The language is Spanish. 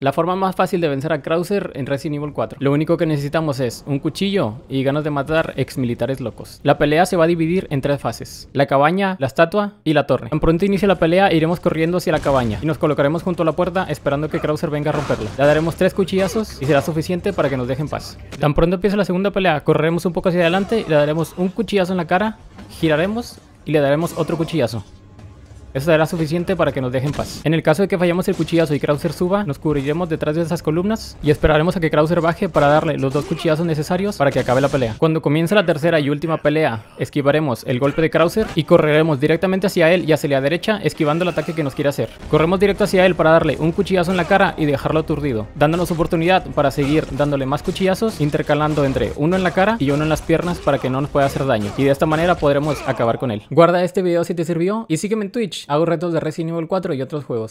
La forma más fácil de vencer a Krauser en Resident Evil 4. Lo único que necesitamos es un cuchillo y ganas de matar ex militares locos. La pelea se va a dividir en tres fases. La cabaña, la estatua y la torre. Tan pronto inicie la pelea iremos corriendo hacia la cabaña y nos colocaremos junto a la puerta esperando que Krauser venga a romperla. Le daremos tres cuchillazos y será suficiente para que nos dejen paz. Tan pronto empiece la segunda pelea correremos un poco hacia adelante y le daremos un cuchillazo en la cara, giraremos y le daremos otro cuchillazo. Eso será suficiente para que nos dejen paz. En el caso de que fallemos el cuchillazo y Krauser suba, nos cubriremos detrás de esas columnas y esperaremos a que Krauser baje para darle los dos cuchillazos necesarios para que acabe la pelea. Cuando comience la tercera y última pelea, esquivaremos el golpe de Krauser y correremos directamente hacia él y hacia la derecha, esquivando el ataque que nos quiere hacer. Corremos directo hacia él para darle un cuchillazo en la cara y dejarlo aturdido, dándonos oportunidad para seguir dándole más cuchillazos, intercalando entre uno en la cara y uno en las piernas para que no nos pueda hacer daño. Y de esta manera podremos acabar con él. Guarda este video si te sirvió y sígueme en Twitch. Hago retos de Resident Evil 4 y otros juegos.